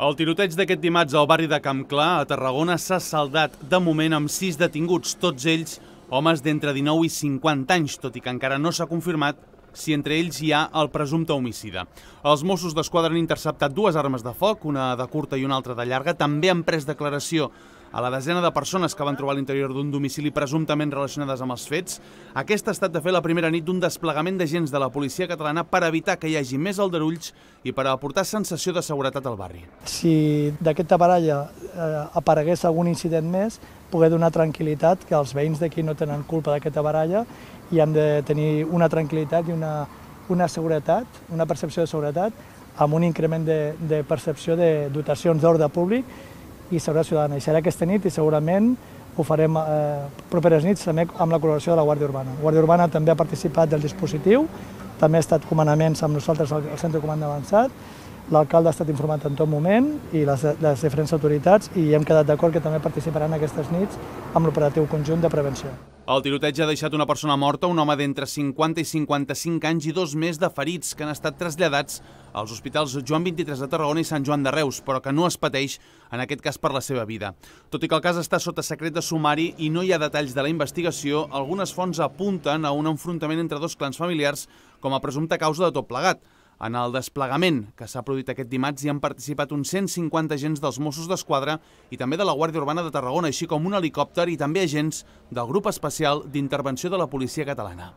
El tiroteig d'aquest dimarts al barri de Campclar, a Tarragona, s'ha saldat de moment amb sis detinguts, tots ells homes d'entre 19 i 50 anys, tot i que encara no s'ha confirmat si entre ells hi ha el presumpte homicida. Els Mossos d'Esquadra han interceptat dues armes de foc, una de curta i una altra de llarga. També han pres declaració a la desena de persones que van trobar a l'interior d'un domicili presumptament relacionades amb els fets. Aquesta ha estat de fer la primera nit d'un desplegament d'agents de la policia catalana per evitar que hi hagi més aldarulls i per aportar sensació de seguretat al barri. Si d'aquesta baralla eh, aparegués algun incident més, poder donar tranquil·litat que els veïns d'aquí no tenen culpa d'aquesta baralla i han de tenir una tranquil·litat i una, una seguretat, una percepció de seguretat amb un increment de, de percepció de dotacions d'ordre públic i seguretat ciutadana. I serà aquesta nit i segurament ho farem eh, properes nits també amb la col·laboració de la Guàrdia Urbana. La Guàrdia Urbana també ha participat del dispositiu, també ha estat comandaments amb nosaltres al Centre de Comanda Avançat, l'alcalde ha estat informat en tot moment i les, les diferents autoritats i hem quedat d'acord que també participaran aquestes nits amb l'operatiu conjunt de prevenció. El tiroteig ha deixat una persona morta, un home d'entre 50 i 55 anys i dos més de ferits que han estat traslladats als hospitals Joan 23 de Tarragona i Sant Joan de Reus, però que no es pateix, en aquest cas, per la seva vida. Tot i que el cas està sota secret de sumari i no hi ha detalls de la investigació, algunes fonts apunten a un enfrontament entre dos clans familiars com a presumpta causa de tot plegat. En el desplegament que s'ha produït aquest dimarts hi han participat uns 150 agents dels Mossos d'Esquadra i també de la Guàrdia Urbana de Tarragona, així com un helicòpter i també agents del Grup Especial d'Intervenció de la Policia Catalana.